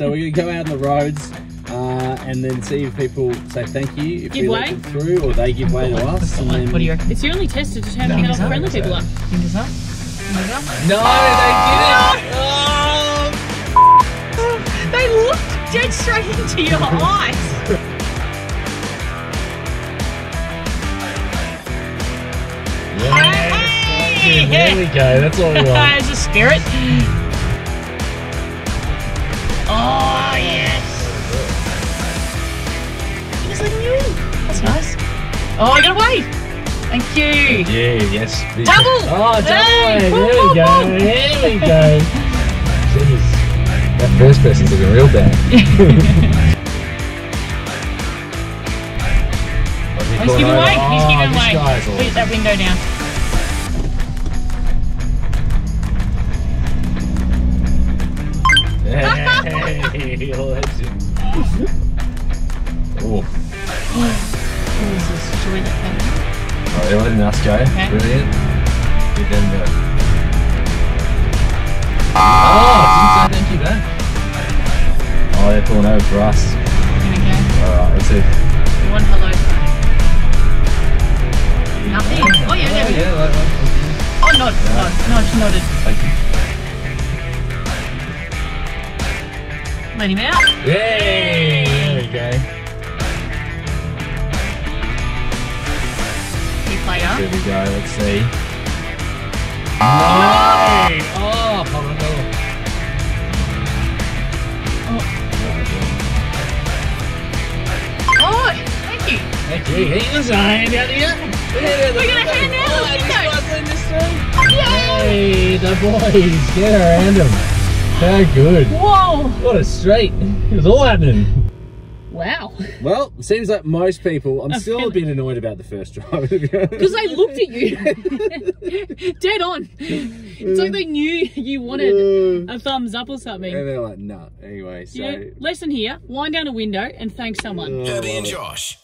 So we're gonna go out on the roads uh, and then see if people say thank you if Give we way? let them through, or they give way to us. And then What do you reckon? It's your only test to determine how friendly people are. Fingers up. Fingers up. No, they didn't. They looked dead straight into your eyes. Hey! There we go. That's all we want. There's a spirit. Oh, I got away. Thank you. Yeah, yes. Double! Oh, double! Hey! There Woo, we go. woo. There we go. Jeez. That first person's looking real bad. He's oh, giving away. He's giving Oh, away. awesome. that window down. Hey, legend. Came. oh, they're letting us go. Okay. Brilliant. Give them go. Oh, didn't say thank you back. Oh, they're pulling over for us. Here. Alright, let's see. One hello. Nothing. Oh, yeah, there we go. yeah, like, like, Oh, nod, nod, nod, she nodded. thank you. Let him out. Yay! Player. There we go, let's see. No! Oh, hold on, hold on. Oh, thank you. Thank you. He was a hand out here. We're gonna hand out Oh, the this window. guy's letting. Hey, the boys, get around him. How good. Whoa. What a street. It was all happening. Wow. Well, it seems like most people, I'm still a bit annoyed about the first drive. Because they looked at you. Dead on. It's like they knew you wanted a thumbs up or something. and they're like, no. Anyway, so. You know, lesson here, wind down a window and thank someone. Oh, Herbie and well. Josh